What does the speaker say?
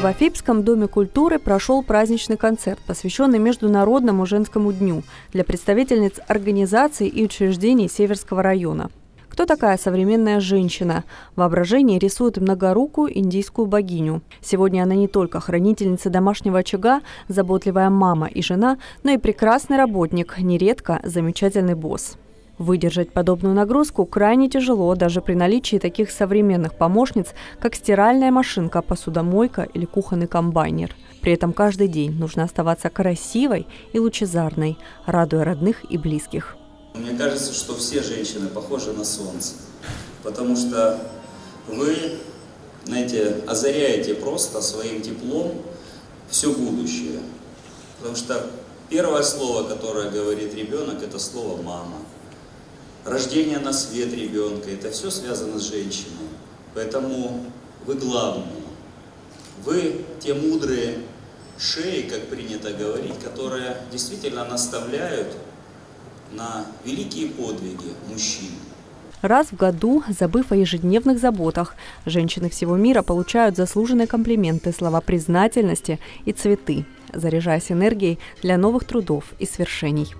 В Афипском доме культуры прошел праздничный концерт, посвященный Международному женскому дню для представительниц организаций и учреждений Северского района. Кто такая современная женщина? Воображение рисует многорукую индийскую богиню. Сегодня она не только хранительница домашнего очага, заботливая мама и жена, но и прекрасный работник, нередко замечательный босс. Выдержать подобную нагрузку крайне тяжело даже при наличии таких современных помощниц, как стиральная машинка, посудомойка или кухонный комбайнер. При этом каждый день нужно оставаться красивой и лучезарной, радуя родных и близких. Мне кажется, что все женщины похожи на солнце, потому что вы, знаете, озаряете просто своим теплом все будущее. Потому что первое слово, которое говорит ребенок, это слово «мама» рождение на свет ребенка, это все связано с женщиной. Поэтому вы главные. Вы те мудрые шеи, как принято говорить, которые действительно наставляют на великие подвиги мужчин. Раз в году, забыв о ежедневных заботах, женщины всего мира получают заслуженные комплименты, слова признательности и цветы, заряжаясь энергией для новых трудов и свершений.